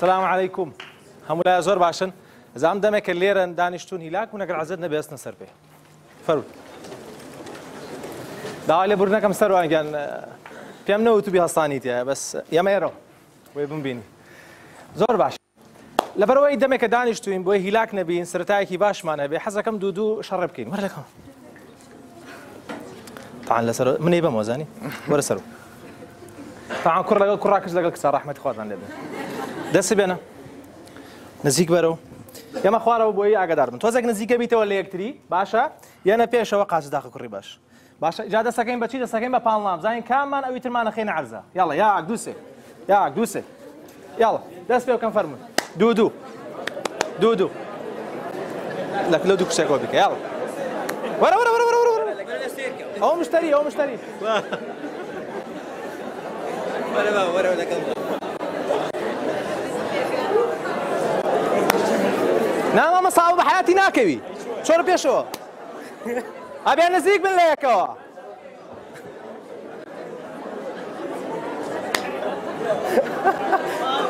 سلام علیکم هەموو لای زۆر باشن. زام دەمێکە لێرەن دانیشتون هیلاک و نەگەر عزت نەبێستنە سەر پێ. فەرود. داوای لێ بورنەکەم سەروانگیان پێم نەوتوبی هەستانیتە بەس ئێمەێرەوە وێ بمبینی. زۆر باش. لەبەرەوەی دەمێکە دانیشتوین بۆی هیلاک نەبین سرتایەکی باشمانە بێ حەزەکەم دوو دوو شەڕە بکەین. وەرەکەم تاان لەسەر منێ بەمۆزانی وەرە سەر. تاان کوڕ لەگەڵ کوڕاکەش لەگەڵ کچە ڕحمەتی خوازان لێبێ. دەستی بێنە. نزیک بەرەوە ئێمە خوارەوە بۆی ئاگدار بن. تۆزێک نزیکە بیتەوە لە یەکتری. باشە یەنە پێشەوە قاچ داخ کوڕی باش. باشە جا دەسەکەین بەچی دەسەکەین بە پاڵام زانین کاممان ئەوی ترمانە خێنە عرزە. یاڵە یاک دووسێ. یاک دووسێ. یاڵە دەست پێ بکەم فەرمون دوو دوو. دوو دوو. لە لە دوو کچێکەوە بکە یاڵە. وەرە وەرە وەرە وەرە وەرە. ئەو مشتری ئەو مشتری. وەرە وەرە دەکەم نامەمە ساڵ بە حیاتی ناکەوی. چۆرە پێشەوە ئەبیان نزیک بن لە یەکەوە.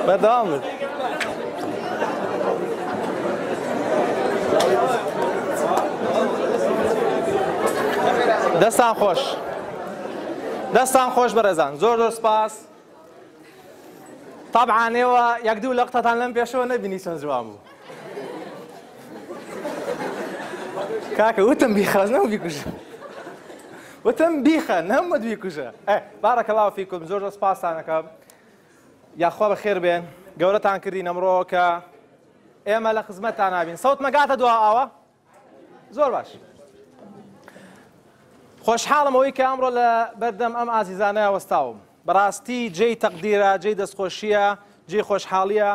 بەدام بن دەستان خۆش. دەستان خۆش بەرەزان زۆر زۆر سپاس. طبعاانەوە یەک دوو لە قتەتان لەم پێشەوە نەبینی چەند جوان بوو. کاکە وتم بیخەز نەم بیکوژە. وتم بیخە نەمەد بیکوژە بارەکەڵاو فیکم زۆر سپاسانەکەم یاخوا بە خێر بێن. گەورەتان کردی نەمڕۆ کە ئێمە لە خزمەتتان نبین سەوت مەگاتە دو ئاوە؟ زۆر باش. خۆشحاڵم ئەوەی کە ئەمڕۆ لە بەردەم ئەم ئازیزانەیە وەستاوم. بەڕاستی جێی تەقدیرە جێی دەستخۆشیە جێی خۆشحاڵیە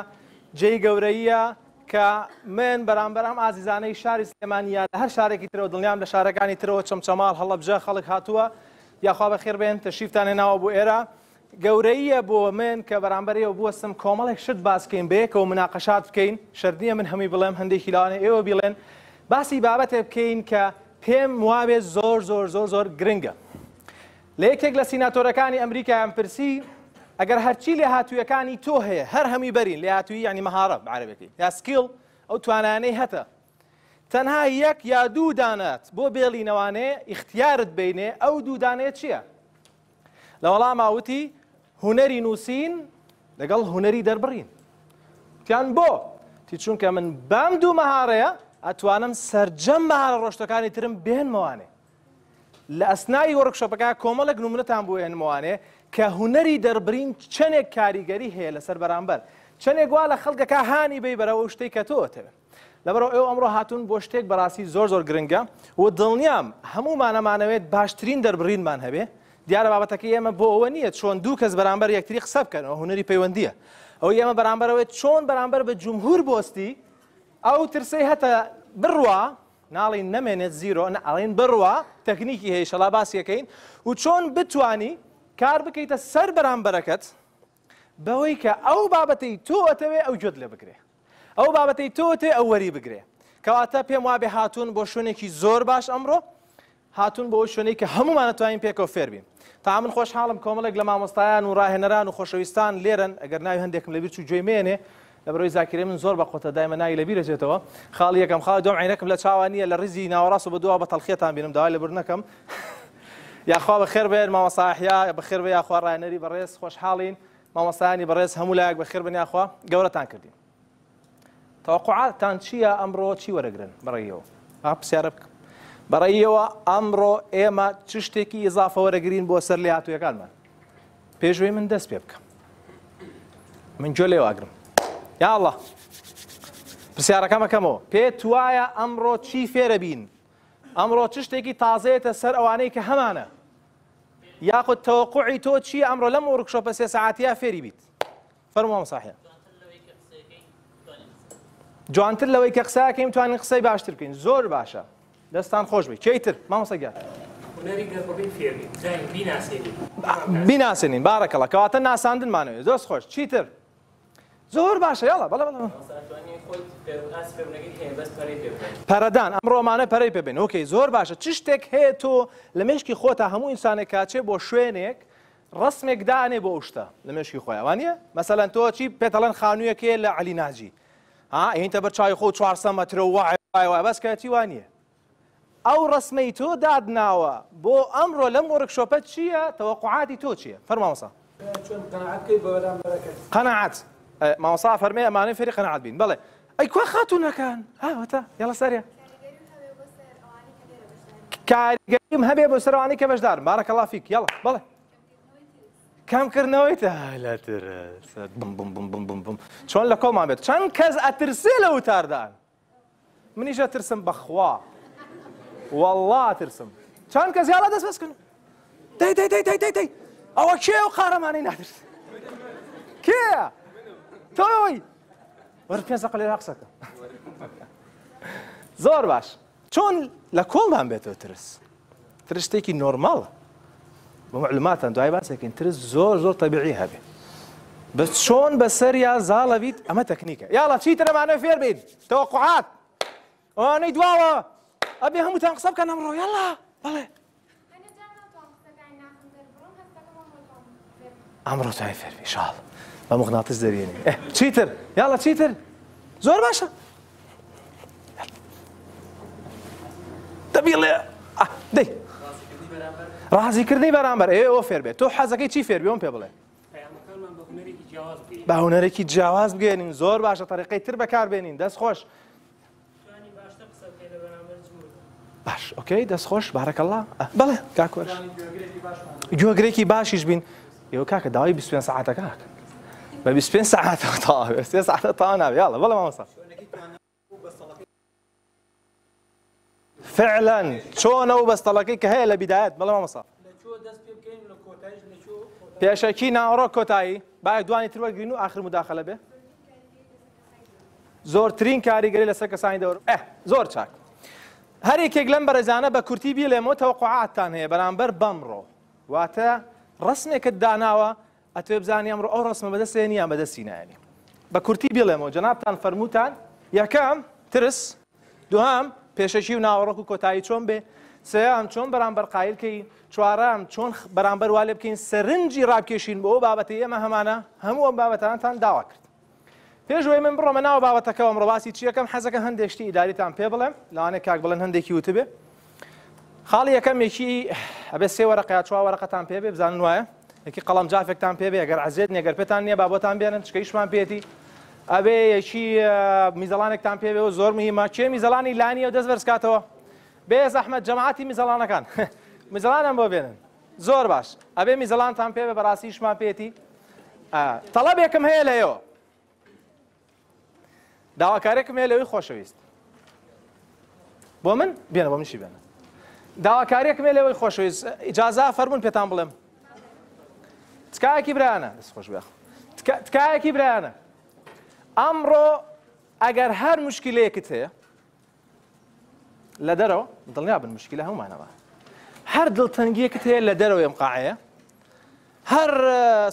جێی گەورەیە کە من بەرامبەر ئەم ئازیزانەی شاری سلێمانیا لە هەر شارێکی ترەوە دڵنیام لە شارەکانی ترەوە چەمچەماڵ هەڵەبجە خەڵک هاتووە. یاخوا بە خێربێن تەشیفتان هێناوە بۆ ئێرە. گەورەیە بۆ من کە بەرامبەرەوە بوەستم کۆمەڵێک شت باسکەین بێکەوە مناقەشات بکەین. شردیە من هەمی بڵێم هەندێکی لاوانێ ئێوە بڵێن باسی بابەتێ بکەین کە پێم وابێت زۆر زۆر زۆر زۆر گرنگە. لە یەکێک لە سیناتۆرەکانی ئەمریکایان پرسی ئەگەر هەرچی لێ هاتوویەکانی تۆ هەیە هەر هەمی بەرین لێ هاتووی ینی مەهارە بعربەکەی یا سکیل ئەو توانانەی هەتە. تەنها یەک یا دوو دانات بۆ بێڵینەوانێ اختیارت بینێ ئەو دوودانێت چییە؟ لە وەڵام ئاوتی هوەری نووسین لەگەڵ هوەری دەربڕین. تیان بۆ تی چونکە من بام دوو مەهارەیە ئەتوانم سرجەم مەهارە ڕۆشتەکانی ترم بێنمەوانێ. لە ئەسنایی وەرکشۆپەکە کۆمەڵک نمونەتان بۆ هێنمەوانێ کە هوەری دەربرین چەندێک کاریگەری هەیە لەسەر بەرامبەر. چەندێک وا لە خەڵکەکە هانی بی بەرەوە شتێک کە تۆتەوێت لەبەرەوە ئێوە ئەمڕۆ هاتوون بۆ شتێک بەڕاستی زۆر زۆر گرنگە و دڵنیام هەمومانەمانەوێت باشترین دەربڕینمان هەبێ. دیارە بابەتەکە ئێمە بۆ ئەوە نییە چۆن دوو کەس بەرامبەر یەکتری قسە بکەنەوە هوەری پەیوەندیە. ئەو ئێمە بەرامبەرەوەی چۆن بەرامبەر بە جمهور بۆستی ئەو ترسی هەتە بڕوا ناڵین نەمێنێت زیرۆ ئەڵین بڕوا تەکنیکی هەیە شەڵا باسیەکەین و چۆن بتانی کار بکەیتە سەر بەرامبەرەکەت بەوەی کە ئەو بابەتی تۆ ئەتەوێ ئەو جۆت لێ بگرێ. ئەو بابەتی تۆتێ ئەو وەری بگرێ. کەواتە پێم وابێ هاتوون بۆ شوێنێکی زۆر باش ئەمڕۆ هاتوون بۆ شوێنەی کە هەمومانەتوانین پێکەوە فێربین تا من خۆشحاڵم کۆمەڵێک لە مامۆستایان و ڕاهێنەران و خۆشەویستان لێرن ئەگەر ناوی هەندێکم لەبیر و گوێمێنێ لە بەرۆی زاکرێ من زۆر بە قۆتە دایمە ناوی لەبیرە چێتەوە خاڵی یەکەم خاڵ دۆم عینەکەم لە چاوانیە لە ڕزی ناوەڕاست و بە دووە بە تەڵخێتان بینم داوای لە برنەکەم یاخوا بە خێر بێن مامەساحیا بە خێر بە یاخوا ڕایەنەری بەڕێز خۆشحاڵین مامەسانی بەڕێز هەموو لایەک بە خێر بن یاخوا گەورەتان کردین. تەوەقعاتان چییە؟ ئەمڕۆ چی وەرەگرن بەڕێیەوە؟ پرسیارە بکەم. بەڕێیەوە ئەمڕۆ ئێمە چ شتێکی ئضافە وەرەگرین بۆ سەر لێ هاتوویەکانمان. پێشوەی من دەست پێ بکەم. من جۆ لێ واگرم. یاڵە پرسیارەکەمەکەمەوە پێ توایە ئەمڕۆ چی فێرە بین؟ ئەمڕۆ چ شتێکی تازێتە سەر ئەوانەی کە هەمانە؟ یاخود تەوەقعی تۆ چی ئەمڕۆ لەم وەرکشۆپە سێ ساعتیا فێری بیت. فەرمووە مساحە جوانتر لەوەی کە قساکەیم توانین قسەی باشتر بکەین. زۆر باشە. دەستان خۆش بی. چیتر مامەسەگەر بیناسیێنین بارەکەڵە کەواتە ناساندنمانەوێت دۆست خۆش. چیتر زۆر باشە یاڵە بەڵە بڵ پەرەدان ئەم ڕۆمانە پەرەی پێبێن ئۆکەی زۆر باشە. چ شتێک هەیە تۆ لە مشکی خۆتا هەموو ئینسانێک کاچێ بۆ شوێنێک ڕسمێک دانێ بۆ شتە لە مێشکی خۆی ئەوانە مەسەەن تۆ چی پێتەڵەن خانوویەکێ لە علی ناجی. ها ئینتە بە چای خۆ چوارسە مەترە وای وای بەسکەتی وانە ئەو ڕسمەی تۆ دادناوە بۆ ئەمڕۆ لەم وەرکشۆپەت چییە؟ تەوەقعاتی تۆ چییە؟ فەرمامەسا. قەنەعات. ماوەسا فەرمێ ئەمانەی فێری قەنەعات بین بڵێ ئەی کوێ خاتونەکان هاوەتە یاڵە سەرە کاریگەریم هەبێ بۆ سەروانی کە بەشدار بارەکە لافیک یاڵە بڵێ کامکردنەوەی لە ترس. بم بم بم بم بم بم. چۆن لە کۆڵمان بێت؟ چەند کەس ئەترسێ لە وتاردان؟ منیش ئەترسم بەخوا. والله ئەترسم چەند کەس یاڵە دەست بەسکن؟ دەی دەی دەی دەی دەی ئەوە کێ و قارەمانی ناترس؟ کێ؟ تۆی وەر پێ سەقل لێ قسەکە زۆر باش. چۆن لە کۆڵمان بێتەوە ترس؟ ترشتێکی نۆرماڵە. بۆ معلوماتان دوای باسێکین ترس زۆر زۆر تەبیعی هەبێ. بەس چۆن بەسەر یا زاڵە بیت ئەمە تەکنیکە. یاڵە چی ترەمانە فێر بین؟ تەوەقعات. ئەوانەی دواوە. ئەبێ هەمووتان قسە بکەن ئەمڕۆ. یاڵا بەڵێ ئەمڕۆ توای فێربی شاڵ بە مغناتس دەرێنێ چیتر یاڵە چیتر زۆر باشە دەبیڵێ دەی ڕازیکردنی بەرامبەر ئێ ئەو فێر بێت تۆ حەزەکەی چی فێر بێم پێ بڵێ بە هوەرێکی جیاواز بگەێنین زۆر باشە تەریقی تر بەکاربێنین دەست خۆش باش ئۆکەی دەستخۆش بارەکەله بڵێ کاکۆش گوێگرێکی باشیش بین. ئێوە کاکە داوای 25 ساعتەکە بە 25 ساعت تا سێ ساعتە تا ناوێ یاڵە بڵێ مامەسا فعلا چۆنە و بەستەڵەکەی کە هەیە لە بیدایەت بڵێ مامەسا پێشەکی ناوەڕۆ کۆتایی باە دوانی تروەگرین و آخر مداخلە بێ زۆرترین کاریگەری لەسەر کەسانی دەور زۆر چاک هەرێکێک لەم بەرەزانە بە کورتی بی لێمەوە تەوەقعاتان هەیە بەرامبەر بەمڕۆ واتە ڕسمێکت داناوە ئەتوێ بزانانی ئەمڕۆ ئەو ڕسمە بەدەستێنی یان بەدەستی نانی بە کورتی بڵێمەوە جەنابتان فەرمووتان یەکەم ترس دوهام پێشەشی و ناوەڕۆک و کۆتایی چۆن بێ سیام چۆن بەرامبەر قایلکەی چوارام چۆن بەرامبەر والێ بکەین سەرنجی ڕابکێشین بۆ بابەتی ئێمە هەمانە هەموو بابەتانتان داوا کرد. پێشوەی من بڕۆمە ناوە بابەتەکەەوە ڕواسی چیەکەم حەزەکە هەندێکشتی ئیداریتان پێ بڵێم لاانێک کاک بڵێن هەندێکی وتبێ. خاڵی یەکەمێکی ئەبێ سێ وەرەقیا چوا وەرەقەتان پێ بێ بزانن وایە. یەکی قەڵم جافێکتان پێ بێ گەر عزیێت نێگەر پێتان نییە بابەتان بێنن چکەیشمان پێێتی ئەبێ یەکی میزەڵانێکتان پێ بێ و زۆر مهمە. چێ میزەڵانی لانی و دەست بەرزکاتەوە؟ بێ زەحمە جەماعتی میزەڵانەکان میزەڵانم بۆ بێنن. زۆر باش. ئەبێ میزەڵانتان پێ بێ بەڕاستیشمان پێێتی تەڵەبێکم هەیە لەیەوە داواکارێکم هەیە لەوەی خۆشەویست. بۆ من؟ بێنە بۆ منشی بێنە. داواکارێکم هەیە لەوەی خۆشەویست. ئیجازا فەرمون پێتان بڵێم. تکایەکی برانە دەست خۆش بێخ تکایەکی برانە ئەمڕۆ ئەگەر هەر مشکلەیەکت هەیە لە دەرەوە دڵنیا بن مشکلە هەمومانەوە. هەر دڵتەنگیەکت هەیە لە دەرەوە ئەم قاعەیە. هەر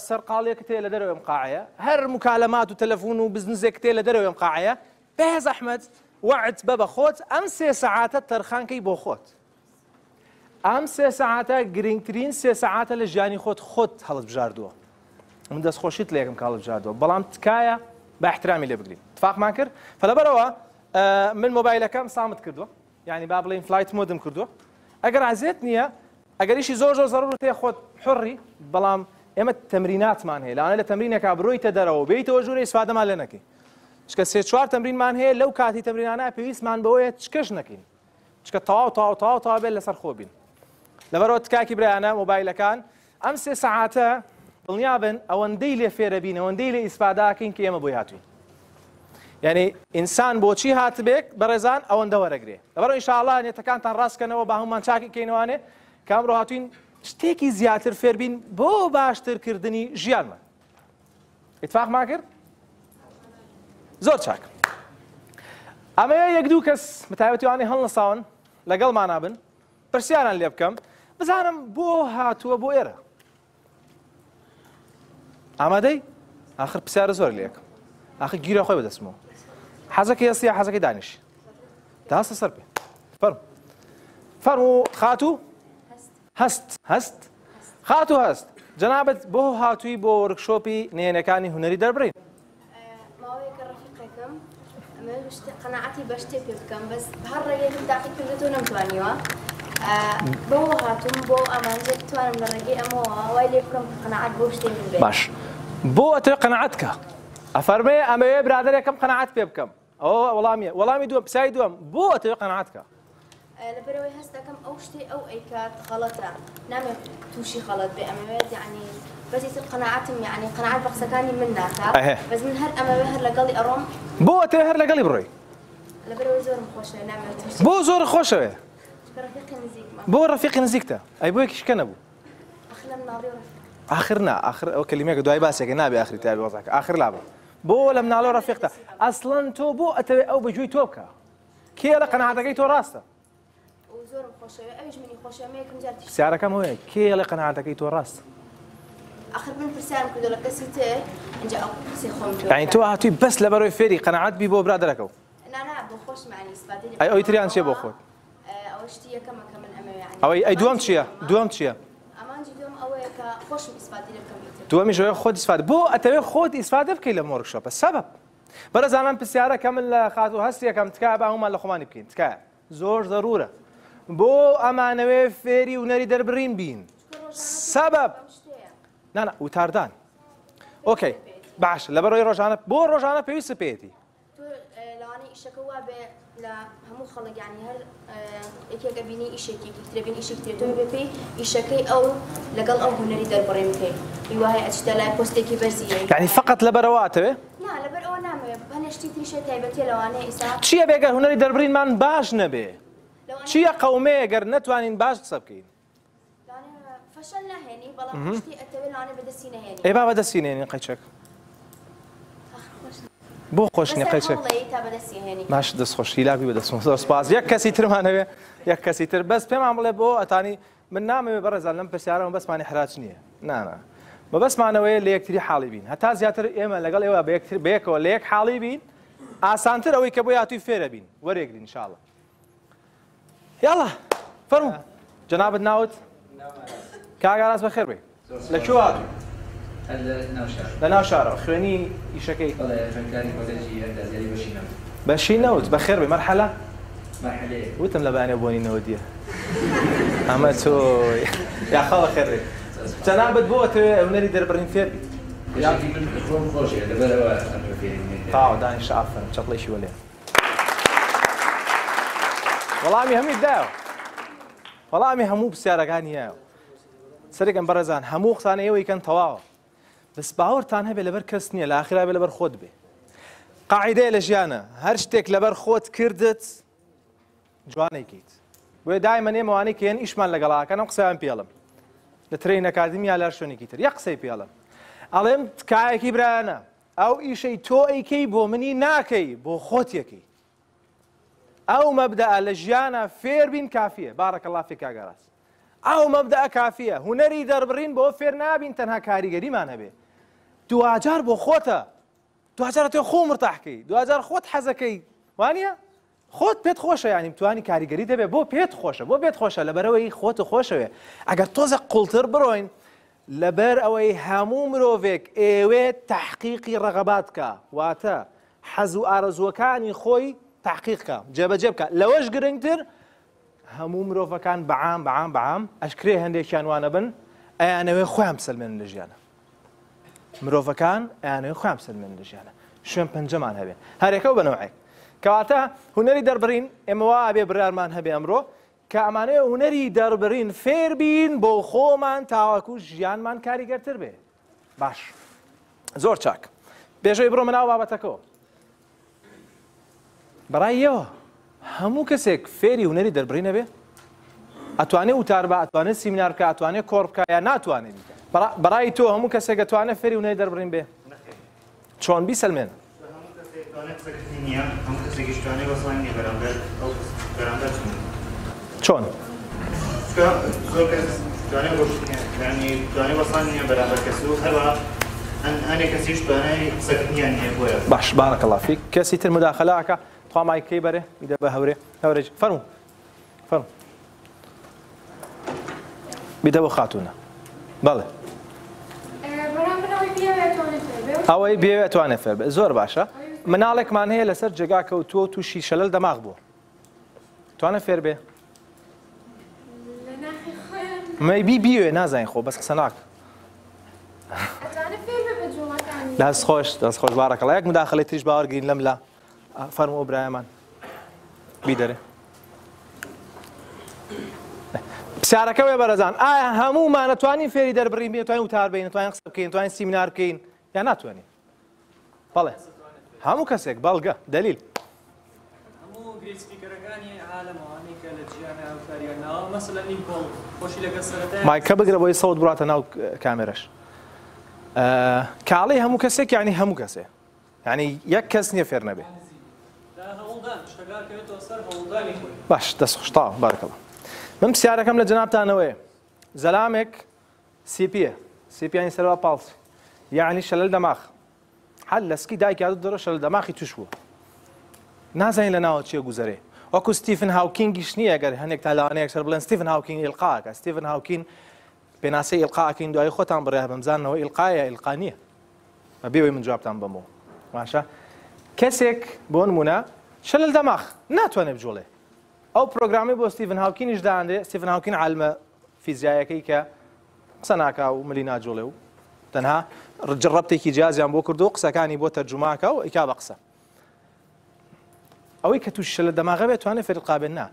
سەرقاڵێکت هەیە لە دەرەوە ئەم قاعەیە. هەر مکالەمات و تەلەفۆن و بزنسێک تێ لە دەرەوە ئەم قاعەیە. بەهێز ئەحمد وعد بە بە خۆت ئەم سێ سەعاتە تەرخانکەی بۆ خۆت. ئەم سێ سەعاتە گرنگترین سێ سەعاتە لە ژیانی خۆت خۆت هەڵت بژاردووە من دەستخۆشیت لە یەکم کاڵت بژاردووە بەڵام تکایە بە احترامی لێ بگرین تفاقمان کرد فلەبەرەوە من مۆبایلەکەم سامت کردووە ینی با بڵین فلایت مۆدم کردووە ئەگەر عزیێت نییە ئەگەریشی زۆر زۆر زەڕور تێ خۆت حڕی بەڵام ئێمە تەمریناتمان هەیە لاانە لە تەمرینێکا بڕۆیتە دەرەوە بێیتەوە ژوورە ئیسفادەمان لێ نەکەی چکە سێ چوار تەمرینمان هەیە لەو کاتی تەمرینانە پێویستمان بەوەیە چکەش نەکەین چکە تاو تاو تاو تا بێت لەسەر خۆ بین لەبەرەوە تکاکی برایانە مۆبایلەکان. ئەم سێ سەعاتە دڵنیا بن ئەوەندەی لێ فێرە بین ئەوەندەی لێ ئیسپاداکەین کە ئێمە بۆی هاتوین یعنی ئینسان بۆچی هاتبێک بەڕێزان ئەوەندە وەرەگرێ. لەبەر ئینشاءڵا نێتەکانتان ڕاستکەنەوە با هەمومان چاکی کەینەوانێ کامڕۆ هاتوین شتێکی زیاتر فێربین بۆ باشترکردنی ژیانمە. ئیتفاقمان کرد زۆر چاک. ئەمەیە یەک دوو کەس متایبەتیوانی هەڵ نەساون لەگەڵمان نابن پرسیاران لێ بکەم. بزانم بۆ هاتووە بۆ ئێرە. ئامادەی؟ آخر پرسیارە زۆر لێک آخر گیرە خۆی بەدەستمەوە. حەزەکە هەستی حەزەکەی دانیش؟ داستە سەر پێ. فەرم. فەرم و خاتوو؟ هەست. هەست. خاتوو هەست. جەنابەت بۆ هاتووی بۆ وەرکشۆپی نێنەکانی هوەری دەربڕین. قەنەعەتی بە شتێ پێ بکەم. بەس هەر ڕێگەی داقی کردێتەوە نەمتوانیوە. من باش. بۆ ئەتوێ قەنەعەتکە ئەفەرمێ ئەمەوێ برادێکم قەنەعەت پێ بکەم ئەوە وەڵامیە وەڵامی دووەم پسای دووەم بۆ ئەتوێ قەنەعەتکە لەبەرەوەی هەست دەکەم ئەو شتێ ئەو ئەیکات خەڵەتە نامێت تووشی خەڵەت بێ ئەمەوێت یعنی بەسی تر قەنەعەتم یعنی قەنەعەت بە قسەکانی من ناکات ئەهێ. بەس من هەر ئەمەوێ هەر لەگەڵی ئەڕۆم بۆ ئەتوێ هەر لەگەڵی بڕۆی لەبەرەوەی زۆرم خۆشە نامێت تووشی بۆ زۆر خۆشەوێ ڕفیقی نزیکمە بۆ ڕەفیقی نزیکتە ئەی بۆ یەکیشکە نەبوو ئەخلم ناڵی ڕفیق آخر نا آخر ئەو کللیمێکە دوای باسێکە نابێ آخری تابی وەزاکە آخر لابە بۆ لەم ناڵۆ ڕەفیقتە ئەسڵەن تۆ بۆ ئەتەوێ ئەو بەجووی تۆ بکە کێ لە قەنەعاتەکەی تۆ ڕاستە و زۆرم خۆشەوێ ئەویش منی خۆشەوە یەکم جار تیش سیارەکەم هەیە کێ لە قەنەعاتەکەی تۆ ڕاست آخر من پرسیارم کردو لە کەسی تر اینجا ئەو کەسی خۆم یعنی تۆ هاتووی بەس لە بەرەوەی فێری قەنەعات بی بۆ برادەرەکەەوە نانا بۆ خۆش معنی ئیسپاتی ئەی ئەوی تریان چێ ئەوە شتی یەکەمە کە من ئەمە یعنی ئەوەی ئەی دووەم چییە دووەم چییە ئەمانجی دوم ئەوەیە کە خۆشم ئیسپاتی لە بکەم ئیتر دووەمی ژۆی خۆت ئیسفاد بۆ ئەتەوێ خۆت ئیسفادە بکەیت لە مۆرگشۆپە سەبب بەرە زانان پرسیارەکە من لە خات و هەستیەکەم تکا بە هەومان لە خۆمانی بکەین تکایە زۆر ضرورە بۆ ئەمانەوێ فێری و نەری دەربڕین بین سەبب نانە وتاردان. ئۆکەی باش لە بەرەوەی ڕۆژانە بۆ ڕۆژانە پێویست پێێتی تۆ لەوانەی ئیشەکە وا بێ لە هەموو خەڵک ینی هەر یەکێکە بینی ئیشێکی ترێبین ئیشێک تێ تۆ بێ پێی ئیشەکەی ئەو لەگەڵ ئەو هوەری دەربڕێ بکەی هیوایە ئەچتە لای پۆستێکی بەرزیە یعنی فقط لە بەرەواتەوێ نا لەبەر ئەوە نامەوێت هەنێشتی تریشە تایبەتی لەوانەیە ئیسا چییە بێگەر هوەری دەربڕینمان باش نەبێ چییە قەومەیە گەر نەتوانین باش قسە بکەین فشل نهێنی بەڵام شتی ئەتەوێت لەوانێ بەدەستی نهێنی ئێ با بەدەستینێنین قەیچەک بۆ خۆشنی قەیچەک تا بەدەستی هێنی. ماش دەستخۆشی لاوی بەدەستم زۆر سپاس یەک کەسی ترمانەوێ یەک کەسی تر. بەس پێمان بڵێ بۆ ئەتانی من نامەوێ بەڕێزان لەم پرسیارەوە بەسمانی حراج نییە. نانە بە بەسمانەوەی لە یەکتری حاڵی بین. هەتا زیاتر ئێمە لەگەڵ ئێوە بە یەکتر بەیەکەوە لە یەک حاڵی بین ئاسانتر ئەوەی کە بۆ یاتوی فێرە بین. وەرێگرین انشاءڵە یاڵە فەرمو. جەنابەت ناوت؟ کاگاراز بەخێر بێ. لە شارەوە خوێنی ئیشەکەی بەشی نەوت بەخێر بێ مەرحەلە وتم لە بەیانێ بۆنی نەوەدیە ئەمە تۆ یاخەڵە خێڕێ جەنابەت بۆ تێ ئەونەری دەربڕین فێر بیت تاو دانی شافن چەپڵێکی وەلێ وەڵامی هەمی داوە وەڵامی هەموو پرسیارەکانی هەیە سەرێکم بەڕێزان هەموو قسانەیەوەی کەن تەواوە بەس باوەڕتان هەبێ لەبەر کەس نییە لە ئاخرا بێ لەبەر خۆت بێ قاعدەیە لە ژیانە هەر شتێک لەبەر خۆت کردت جوانێکیت بۆیە دایمە نێمەوانەی کێن ئیشمان لەگەڵاکەن ئەم قسەیان پێڵم لە ترین ئەکادمیا لەر شوێنێکی تر یە قسەی پێڵم ئەڵێم تکایەکی برایانە. ئەو ئیشەی تۆ ئەیکەی بۆ منی ناکەی بۆ خۆت یەکەی ئەو مەبدأ لە ژیانە فێر بین کافیە. بارەکە لافی کاگەڕاست. ئەو مەبدأ کافیە. هوەری دەربڕین بۆ فێر نابین تەنها کاریگەریمان هەبێ. دوجار بۆ خۆتە. دوجار تۆ خۆ مرتاحکەی دوجار خۆت حەزەکەی. وانە؟ خۆت پێت خۆشە ینی توانی کاریگەری دەبێت بۆ پێت خۆشە بۆ پێت خۆشە لەبەرەوەی خۆت خۆشەوێ. ئەگەر تۆزە قوڵتر بڕۆین لەبەر ئەوەی هەموو مرۆڤێک ئێوێت تحقیقی ڕەغەبات کە واتە حەز و ئارەزوەکانی خۆی تحقیقکە جێبەجێ بکە. لەوەش گرنگتر هەموو مرۆڤەکان بەعام بەعام بەعام ئەشکرێ هەندێکیان وانە بن. ئەیانەوەی خۆیان سلمێن لە ژیانە. مرۆڤەکان ئەیانەوەی خۆیان سلمێن لە ژیانە شوێن پەنجەمان هەبێ. هەرێکە و بنەوەی کەواتە هوەری دەربڕین ئێمەوا ئابێ برارمان هەبێ ئەمڕۆ. کە ئەمانەیە هوەری دەربڕین فێر بین بۆ خۆمان تاواکو ژیانمان کاریگەرتر بێ. باش. زۆر چاک. بێژەی بڕۆ مناو بابەتەکەەوە. بەڕایەوە هەموو کەسێک فێری هوەری دەربڕینە بێ؟ ئەتوانێت وتار بە ئەتوانێت سیمینار بکە ئەتوانێت کۆڕ بکە یا ناتوانێت بەڕای تۆ هەموو کەسێک دەتوانێت فێری هوەری دەربڕین بێ چۆن بیسەلمێن چۆن هەنێک کەسیش توانای سەکنیان نیە بۆیە باش بارەکە لافی کەسی تر مداخلاکە توامایکەی بەرێ میدە بە هەورێ هەورێک فەرمو فەرم بیدە بۆ خاتونە بەڵێ ئەوەی بێ توانێت فێر بێ. زۆر باشە. مناڵێکمان هەیە لەسەر جێگا کەوتووە و تووشی شەلل دەماغ بوو توانە فێر بێ. مەبی بیوێ نازانین خۆ بەس قسە ناک. دەست خۆش دەست خۆش بارەکەڵ. یەک مداخلی تریش باوەرگین لەم لە فەرمو ئۆبرایەمان بی دەرێ پرسیارەکە وێ بەرەزان. ئایا هەمومان نتوانین فێری دەربڕین بێ توانین وتار بین توانین قسە بکەین توانین سیمینار بکەین؟ یا ناتوانین بەڵێ هەموو کەسێک بەڵگە دلیل مایکە بگرە بۆی سەوت بڕاتە ناو کامێرەش. کاڵی هەموو کەسێک یعنی هەموو کەسێ؟ ینی یەک کەس نییە فێر نەبێ. هەوڵدان شتەکار کەوێتەوە سەر هەوڵدانی خۆی. باش دەست خشتا بارکەڵە من پرسیارەکەم لە جنابتانەوەی زەلامێک سیپیە. سیپیانی سەروا پاڵسی یعنی شەلل دەماخ هەل لەسکی دایکات دەڕۆ شەل دەماخی توش بوو نازانین لە ناوە چیە گوزارێ وەکو ستیفن هاوکینگیش نییە گەر هەندێک تالاوانەیەک سەر بڵێن ستیفن هاوکینگ ئلقاکە ستیفن هاوکین پێناسی ئلقاکەین دوای خۆتان بڕێ بەمزانەوە ئلقایە ئلقانیە بێەوەی من جوابتان بمەوە باشە کەسێک بۆ نمونە شەلل دەماخ ناتوانێت بجوڵێ ئەو پرۆگرامی بۆ ستیفن هاوکینیش داندێ ستیفن هاوکین عالمە فیزیایەکەی کە قسە ناکا و ملی ناجوڵێ و تەنها ڕجڕبتێکی جیازیان بۆ کردو قسەکانی بۆ تەرجماکە و ئیکا بە قسە. ئەوەی کە توش لە دەماغە بێت توانێت فێرقابێن نا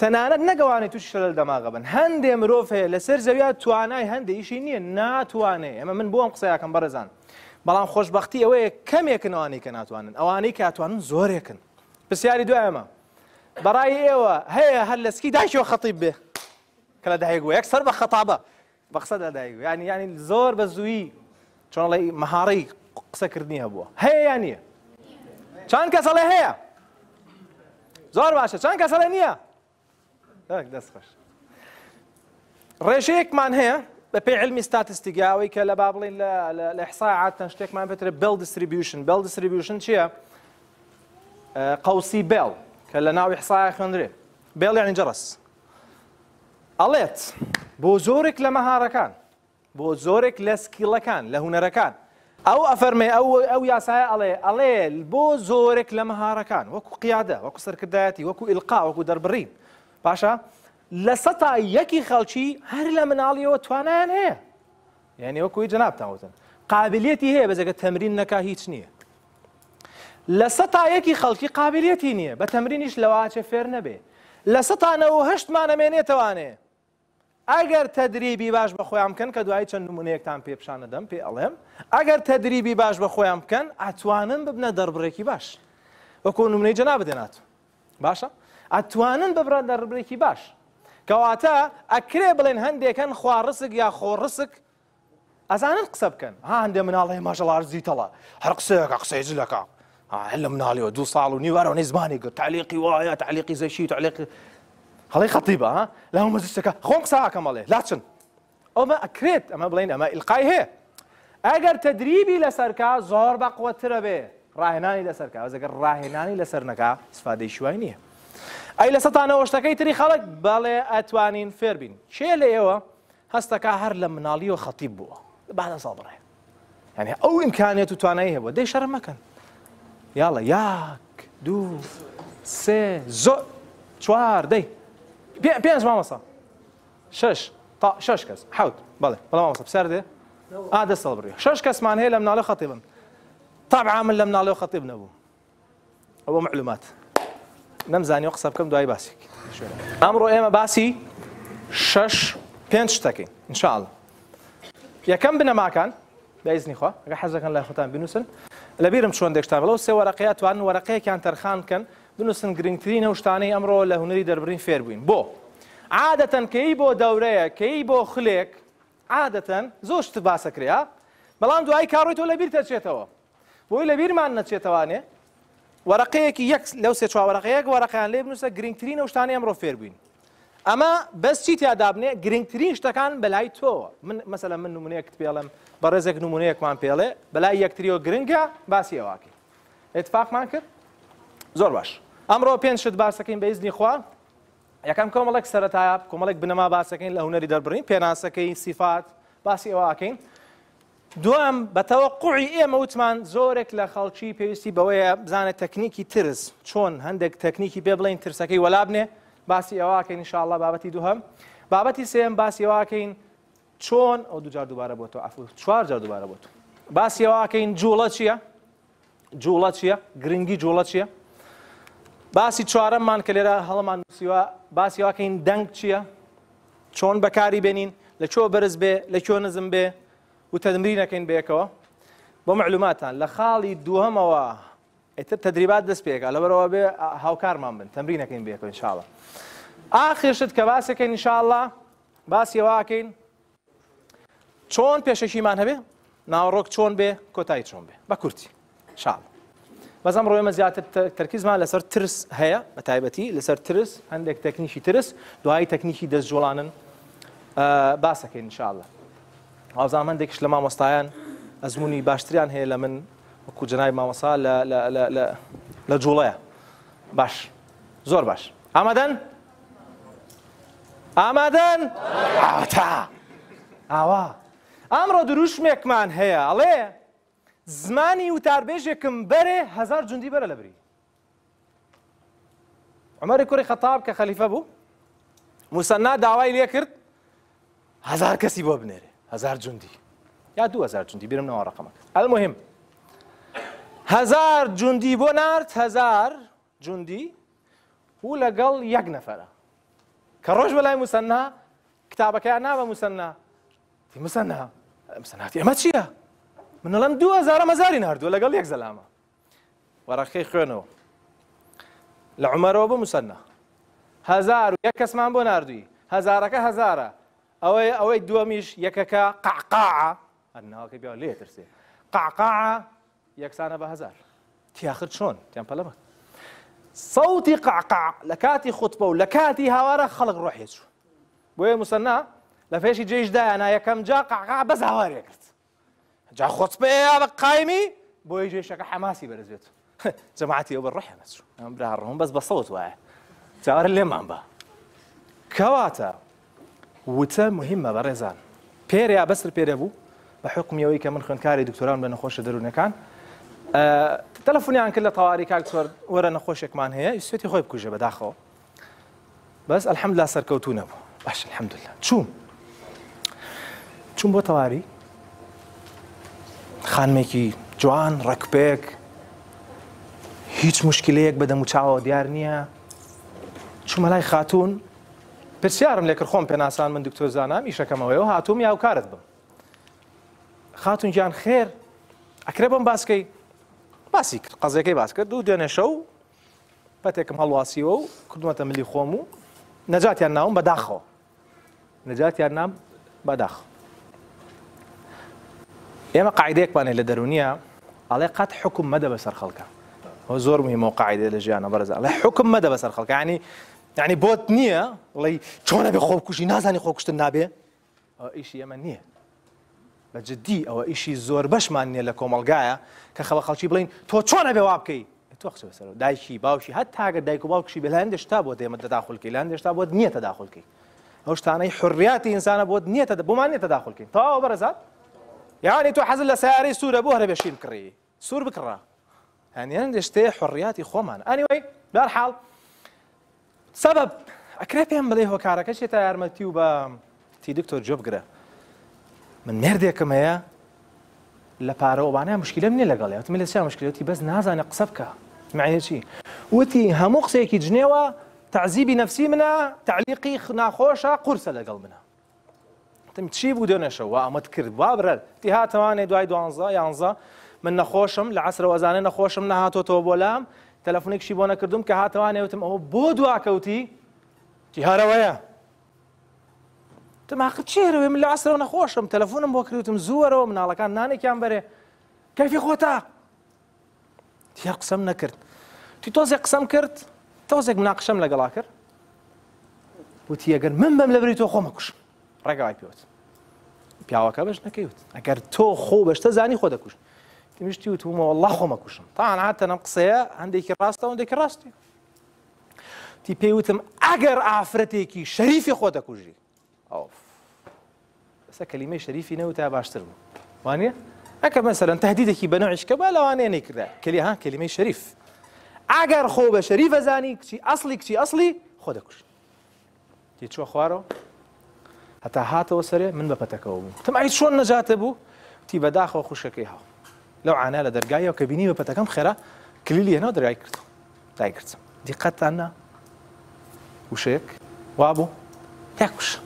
تەنانەت نەگەوانێت توش لە دەماغە بن. هەندێ مرۆڤ هەیە لەسەر زەویات توانای هەندێکیشی نییە ناتوانێت ئەمە من بۆم قسەیەکەم بەرەزان بەڵام خۆشببختی ئەوەیە کەمێکن ئەوانی کە ناتوانن. ئەوانەی کە ئەتوانن زۆرێکن پرسیاری دوایەمە بەڕای ئێوە هەیە هەر لەسکی دایشەوە خەتیب بێ. کە لە دایگو یەک سەر بە خەتابە. بە قسە لە دایگو ینی ینی زۆر بە زووی چۆنڵی مەهاڕی قسەکردنی هەبووە هەیە یان نییە چند کەسەڵێ هەیە زۆر باشە چند کەسەڵێ نییە دەست خۆش ڕێژەیەکمان هەیە بە پێی علمی ستاتستیگاوی کە لە با بڵین لە حساعاتەن شتێکمان بێترە بل دیستریبیوشن بل دیستریبیوشن چییە؟ قوسی بێڵ کە لە ناوی حسای خوێندرێ بێڵ یانی جەڕس ئەڵێت بۆ زۆرێک لە مەهارەکان بۆ زۆرێک لە سکیڵەکان لە هوەرەکان ئەو ئەفەرمێ ئەو ئەو یاسایە ئەڵێ ئەڵێ بۆ زۆرێک لە مەهارەکان وەکو قیادە وەکو سەرکردایەتی وەکو ئیلقا وەکو دەربڕین. پاشە لە سەتا یەکی خەڵکی هەر لە مناڵیەوە توانیان هەیە. یعنی وەکوی جنابتاوتن قابلیەتی هەیە بەزەگە تەمرین نەکا هیچ نییە. لە سەتایەکی خەڵکی قابلیەتی نییە. بە تەمرینیش لەواچە فێر نەبێ. لە سەتانەوە هەشتمانەمێنێتەوانێ ئەگەر تەدریبی باش بە خۆیان بکەن کە دوای چەند نمونەیەکتان پێپشانە دەم پێ ئەڵێم ئەگەر تەدریبی باش بە خۆیان بکەن ئەتوانن ببنە دەربڕێکی باش. وەکو نمونەی جەنا بدێنات باشە ئەتوانن ببرە دەربڕێکی باش. کەواتە ئەکرێ بڵێن هەندێکەن خوارسک یا خۆڕسک ئەزانن قسە بکەن ها هەندێ مناڵی ماژەڵار زیتەڵە هەر قسەیەکە قسەی جلەکە لە مناڵیەوە دوو ساڵ و نیوارەوە نێزمانی گرت تعلیقی وایە تعلیقی زەشی تعلیقی هەڵی خەتیبە ها؟ لە هەموو مەزیستەکە خۆم قساکە مەڵێ لاچن ئەومە ئەکرێت ئەمە بڵین ئەمە ئیلقای هەیە ئەگەر تدریبی لەسەرکە زۆر بەقوترە بێ ڕاهێنانی لەسەرکە ئەگەر ڕاهێنانی لەسەر نەکە سفادەی شوای نییە ئەی لە سەتانەوە شتەکەی تری خەڵک بەڵێ ئەتوانین فێربین چێ لە ئێوە هەستەکە هەر لە مناڵیەوە خەتیب بووە بعدە ساڵ بڕێ ینی ئەو ئیمکانێت و توانایی هەبوو دەی شەرم مەکەن یاڵە یاک دوو سێ زۆر چوار دەی پێنج مامەسا شش. تا شش کەس حوت. بەڵێ بەڵام مامەسا پسەر دێ ئا دە سەڵ بڕی شش کەسمان هەیە لە مناڵە خەتیبن طبعا من لە مناڵەوە خەتیب نەبوو ئەوە معلومات. نەمزانی و قسە بکەم دوای باسی ئەمڕۆ ئێمە باسی شش پێنج شتەکەین انشاءڵ یەکەم بنەماکان بەیزنی خوا ئەگە حەزەکەن لای خۆتان بنووسن لەبیرم چۆن دێکشتا بڵەوە سێ وەرەقەیە توان وەرەقەیەکیان تەرخان بکەن بنووسن گرنگترینە شتانەی ئەمڕۆ لە هوەری دەربرین فێر بووین. بۆ عادەتەن کەی بۆ دەورەیە کەی بۆ خلێک عادەتەن زۆر شت باسەکریا بەڵام دوای کاڕۆی تۆ لەبیر دەچێتەوە. بۆی لەبیرمان نەچێتەوانێ؟ وەرەقەیەکی یەک لەو سێ چاوەڕقەیەک وەرەقیان لێ بنووسە گرنگترینە شتانی ئەمڕۆ فێر بووین. ئەمە بەس چی تیادابنێ گرنگترین شتەکان بەلای تۆ. من مەسەلە من نمونەیەکت پێڵم بە ڕێزێک نمونەیەکمان پێڵێ بەلای یەکتریەوە گرنگە باسی ئەواکە اتفاقمان کرد؟ زۆر باش. ئەمڕۆ پێنج شت باسەکەین بەیزنی خوا یەکەم کۆمەڵک سەرەتایە کۆمەڵک بنەما باسەکەین لە هوەری دەربڕین پێناسەکەی سیفات باسی ئەوواکەین دوام بە تەوەقعی ئێمە وتمان زۆرێک لە خەڵکی پێویستی بەوەیە بزانێت تەکنیکی ترس چۆن هەندێک تەکنیکی پێ بڵین ترسەکەی وەلابنێ باسی ئەوواکەین انشاءله بابەتی دووهم بابەتی سێم باسی ئەوواکەین چۆن ئەو دوجار دووبارە بۆ تۆ ئەفو چوار جار دووبارە بۆ تۆ باسی ئەوواکەین جوڵە چییە؟ جوڵە چییە؟ گرنگی جوڵە چییە؟ باسی چوارەممان کە لێرە هەڵمان نووسیوە باسی واکەین دەنگ چییە؟ چۆن بەکاری بێنین؟ لە چۆ بەرز بێ؟ لە چۆ نزم بێ؟ و تەدمرینەکەین بەیەکەوە بۆ معلوماتان لە خاڵی دووهەمەوە ئێتر تدریبات دەست پێکە لە بەرەوە بێ هاوکارمان بن تەمرینەکەین بێکەوە انشاءڵە ئاخرشت کە باسەکەین انشاءڵە باسی واکەین چۆن پێشەشیمان هەبێ؟ ناوڕۆک چۆن بێ کۆتایی چۆن بێ؟ بە کورتی شاڵ بەزەم ڕۆیمە زیاتر تەرکیزمان لەسەر ترس هەیە بە تایبەتی لەسەر ترس هەندێک تەکنیکی ترس دوایی تەکنیکی دەستجوڵانن باسەکەین انشاءڵە ئازان هەندێکش لە مامۆستایان ئەزمموی باشتریان هەیە لە من وەکو جنای مامەسا لە جوڵەیە باش. زۆر باش. ئامادەن ئامادەن تا ئاوا ئامڕۆ دروشمێکمان هەیە ئەڵێ زمانی وتاربێژێکم بەرێ هزار جوندی بەرە لە بری. عمەری کوڕی خەتاب کە خەلیفە بوو موسەنا داوای کرد هزار کەسی بۆ بنێرێ هزار جوندی. یا دو هزار جوندی بیرم نەوە ڕقمەکە المهم هزار جوندی بۆ نرد هزار جوندی و لەگەڵ یەک نەفرە کە ڕۆژ بەلای موسەنا کتابەکەیان نابە موسەنا مسەنا مسەناتی ئەمە چییە؟ منەڵم دو هزار مەزاری نردووە لەگەڵ یەک زەلامە وەڕەخی خوێنەوە لە عمەرەوە بە موسەنا هزار و یەک کەسمان بۆ نردووی هزارەکە هزارە ئەوەی ئەوەی دووەمیش یەکەکە قعقاع ئەناوەکە بیا لێ ترسێ قعقاع یەکسانە بە هزار. تیاخر چۆن تیان پەلەمە سەوتی قعقاع لە کاتی خوتبە و لە کاتی هاوارە خەڵک ڕۆحێت چوو بۆیە موسەنا لە فێشی جێشدایانە یەکەم جا قعقاع بەز هاوارێ کرد. جا خۆتبەیە بە قایمی بۆی جێشەکە حەماسی بەرزێت جەماعتی ئەو بە ڕحە نەچوو ئەم براڕۆم بەس بە سەوت وایە چاوەرە لێمان بە کەواتە وتە مهمە بە ڕێزان پێریا بەسر پێرە بوو بە حکمیەوەی کە من خوێنکاری دکتۆران بە نەخۆشە دەروونەکان تەلەفۆنیان کرد لە تەواری کاکتۆر وەرە نەخۆشێکمان هەیە سوێتی خۆی بکوژە بەداخەوە بەس ئەلحەمد لا سەرکەوتو نەبوو باش الحەمدلله چوون چوون بۆ تەواری خانمێکی جوان ڕکپێک هیچ مشکلەیەک بەدەم و چاوە دیار نییە. چوومەلای خاتون پرسیارم لێ کرد خۆم پێناسان من دکتۆر زانام ئیشەکەمەوەی و هاتووم یاوکارت بم؟ خاتون گیان خێر ئەکرێ بم باسکەی. باسی کرد قەزەکەی باس کرد دوو دوێنێ شەو پەتێکم هەڵواسیەوە و کردومەتە ملی خۆم و نەجاتیان ناوم بەداخەوە. نەجاتیان نام بەداخ ئێمە قاعدەیەکمانێ لە دەرونیە ئەڵێ قەت حکم مەدە بەسەر خەڵکە زۆر مهمە قاعدە لە ژیانە بەرز ئەڵێ حکم مەدە بەسەر خەڵکە ینی ینی بۆت نییەڵی چۆنە بێ خۆبکوشی نازانی خۆکوشتن نابێ ئیشی ئەمە نییە بە جددی ئەوە ئیشی زۆر بەشمان نییە لە کۆمەلگایە کە خەڵ خەڵکی بڵین تۆ چۆنە بێ وا بکەی تۆ قسە دایکی باوشی هەت تاگە دایک و باوکشی بەلاەن دشتا بۆ دێمە دەداخلکی لاەن دشتا بۆ نییە تەداخلکی ئەو شتانەی حڕیاتی ئینسانە بۆ نییە بۆمان نیە تەداخلکی تەواو بەرەزات یعنی تۆ حەز لە سیارەی سوورە بۆ هەرە بێشین کڕی سوور بکڕە هەنیان دەشتەیە حڕیاتی خۆمان ئەنیوەی بارحاڵ سبب. ئەکرێ پێم بڵێ هۆکارەکە چێتە یارمەتی و بە تی دکتۆر جۆبگرە من مردێکم هەیە لە پارەوەبانە مشکلم نیە لەگەڵ وتم لە چا مشکلەتی بەس نازانە قسە بکە معنیەچی وتی هەموو قسێکی جنێوە تعزیبی نفسی منە تعلیقی ناخۆشە قورسە لەگەڵ منە تم چی بوو دێنەشەوە ئەمەت کرد وا برەر تی هاتەوانێ دوای دوانزە یانزە من نەخۆشم لە عسرە وەزانە نەخۆشم نهاتۆتەوە بۆ لام تەلەفۆنێکشی بۆ نەکردم کە هاتەوانێوتم ئەوە بۆ دواکەوتی تی هەرەوەیە تماقت چێرەوێ من لە عسرەوە نەخۆشم. تەلەفۆنم بۆ کردوتم زووەرەوە مناڵەکان نانێکیان بەرێ. کەفی خۆتا؟ تیا قسەم نەکرد. تی تۆزێک قسەم کرد؟ تۆزێک مناقشەم لەگەڵا کرد؟ وتی ئەگەر من بەم لە بری تۆ خۆمە کوشم. ڕێگای پێوت. پیاوەکە بەش نەکەوت ئەگەر تۆ خۆ بەشتە زانی خۆ دەکوش. تمیشتی وتمەوە الله خۆمە کوشم تاان هاتەنەم قسەیە هەندێکی ڕاستە هەندێکی ڕاستی. تی پێیوتم ئەگەر ئافرەتێکی شەریفی خۆ دەکوژی. ئەو سە کەلیمەی شەریفی نەوتە باشتر بوو. وانە ئەکە مەسەرەن تهدیدێکی بەنەوەیش کە بە لەوانەیە نەیکردا کلی ها کللیمەی شەریف. ئاگەر خۆ بە شەریف ئەزانی کچی ئەسلی کچی ئەسلی خۆ دەکوشت تی چوە خوارەوە؟ هەتا هاتەوە سەرێ من بە پەتەکەەوە بوو تەمای چۆن نەجاتە بوو تی بەداخەوە خوشەکەی هاو. لەو عانە لە دەرگایەوە کە بینی بە پەتەکەم کلیلی هێنەوە دەرگای کرد دای کردم وابوو تاکوش